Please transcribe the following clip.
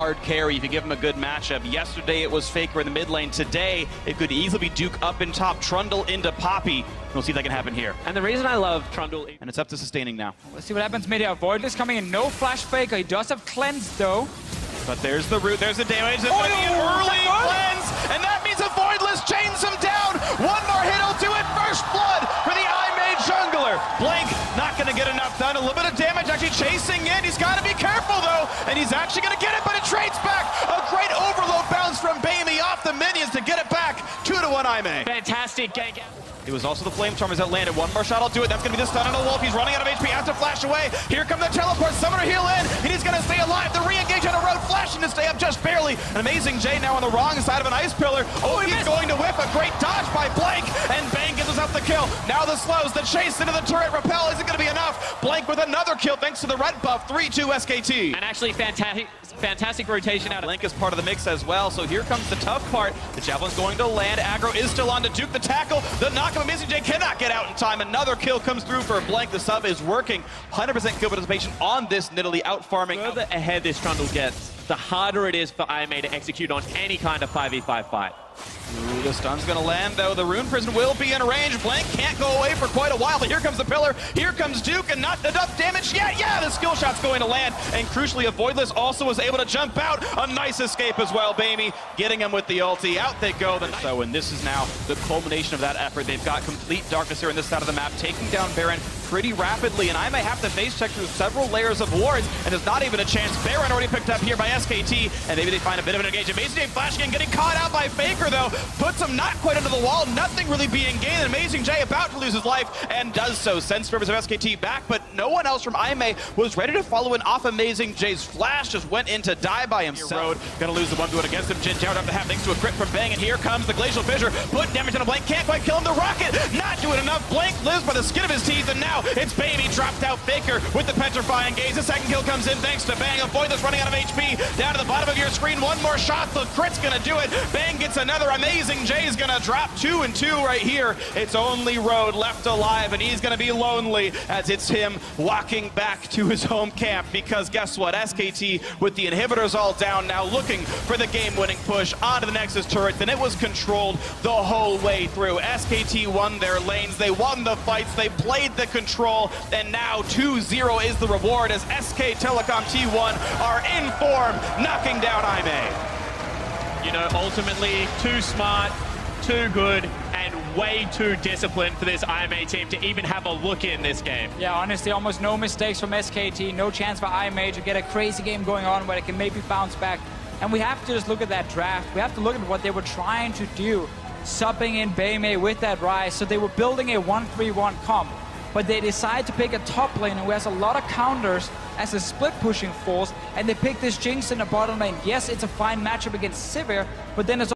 hard carry if you give him a good matchup. Yesterday it was Faker in the mid lane. Today it could easily be Duke up in top, Trundle into Poppy. We'll see if that can happen here. And the reason I love Trundle... And it's up to sustaining now. Let's see what happens mid here. Voidless coming in, no Flash Faker. He does have Cleanse though. But there's the root, there's the damage. Oh, going to be an oh, no, early is that good? cleanse, and that means Avoidless chains him down. One more hit will do it. First blood for the I May jungler. Blank not going to get enough done. A little bit of damage chasing in. He's got to be careful though, and he's actually going to get it, but it trades back. A great overload bounce from Baimei off the minions to get it back. Two to one I May. Fantastic gank. It was also the Flame Chompers that landed. One more shot I'll do it. That's going to be the stun on the Wolf. He's running out of HP. Has to flash away. Here come the teleport. Summoner heal in. And he's going to stay alive. The re-engage on the road. Flashing to stay up just barely. An AmazingJ now on the wrong side of an Ice Pillar. Oh, oh he's missed. going to whip. A great dodge by Blank. Kill. Now the slows. The chase into the turret. Repel isn't going to be enough. Blank with another kill thanks to the red buff. 3-2 SKT. And actually fantastic, fantastic rotation out of... Link is part of the mix as well, so here comes the tough part. The Javelin's going to land. Aggro is still on to Duke. The tackle, the knock of AmazingJ cannot get out in time. Another kill comes through for Blank. The sub is working. 100% kill participation on this Nidalee, out farming. The further ahead this Trundle gets, the harder it is for IMA to execute on any kind of 5v5 fight. Ooh, the stun's gonna land though. The Rune Prison will be in range. Blank can't go away for quite a while, but here comes the pillar. Here comes Duke, and not enough damage yet. Yeah, the skill shot's going to land. And crucially, Avoidless also was able to jump out. A nice escape as well, Baimei. Getting him with the ulti. Out they go. The so, and this is now the culmination of that effort. They've got complete darkness here on this side of the map, taking down Baron pretty rapidly, and I may have to face check through several layers of wards, and there's not even a chance. Baron already picked up here by SKT, and maybe they find a bit of an engagement. Amazing Flash again getting caught out by Faker, though. Puts him not quite under the wall, nothing really being gained. AmazingJ about to lose his life, and does so. Sends members of SKT back, but no one else from IMA was ready to follow in off AmazingJ's Flash, just went in to die by himself. Road, gonna lose the one it against him. Jin Tower up to have thanks to a crit from Bang, and here comes the Glacial Fissure. Put damage on a Blank, can't quite kill him. The Rocket, not doing enough. Blank lives by the skin of his teeth, and now it's Baby dropped out Faker with the Petrifying Gaze. The second kill comes in thanks to Bang. Avoidless running out of HP. Down to the bottom of your screen. One more shot. The crit's gonna do it. Bang gets another. Another AmazingJ's gonna drop two and two right here. It's only Road left alive, and he's gonna be lonely as it's him walking back to his home camp. Because guess what? SKT with the inhibitors all down now, looking for the game-winning push onto the Nexus turret. Then it was controlled the whole way through. SKT won their lanes. They won the fights. They played the control, and now 2-0 is the reward as SK Telecom T1 are in form, knocking down IMA. You know, ultimately, too smart, too good, and way too disciplined for this IMA team to even have a look in this game. Yeah, honestly, almost no mistakes from SKT. No chance for IMA to get a crazy game going on where they can maybe bounce back. And we have to just look at that draft. We have to look at what they were trying to do, subbing in Baimei with that Ryze. So they were building a 1-3-1 comp. But they decide to pick a top laner who has a lot of counters as a split pushing force, and they pick this Jinx in the bottom lane. Yes, it's a fine matchup against Sivir, but then it's